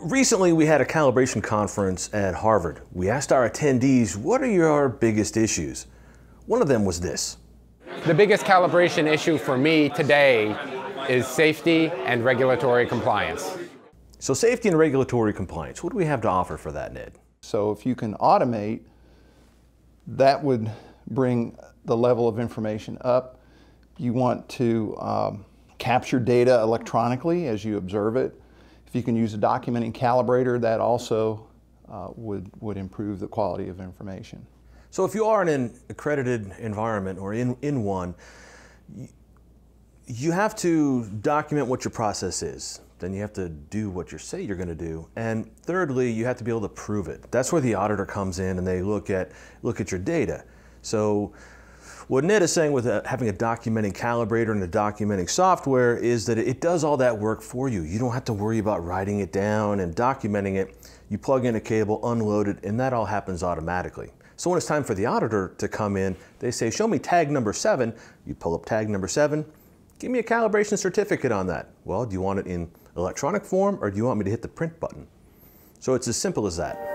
Recently, we had a calibration conference at Harvard. We asked our attendees, what are your biggest issues? One of them was this. The biggest calibration issue for me today is safety and regulatory compliance. So safety and regulatory compliance, what do we have to offer for that, Ned? So if you can automate, that would bring the level of information up. You want to um, capture data electronically as you observe it. If you can use a documenting calibrator, that also uh, would, would improve the quality of information. So if you are in an accredited environment or in, in one, you have to document what your process is. Then you have to do what you say you're going to do. And thirdly, you have to be able to prove it. That's where the auditor comes in and they look at, look at your data. So what Ned is saying with a, having a documenting calibrator and a documenting software is that it does all that work for you. You don't have to worry about writing it down and documenting it. You plug in a cable, unload it, and that all happens automatically. So when it's time for the auditor to come in, they say, show me tag number seven. You pull up tag number seven, give me a calibration certificate on that. Well, do you want it in electronic form or do you want me to hit the print button? So it's as simple as that.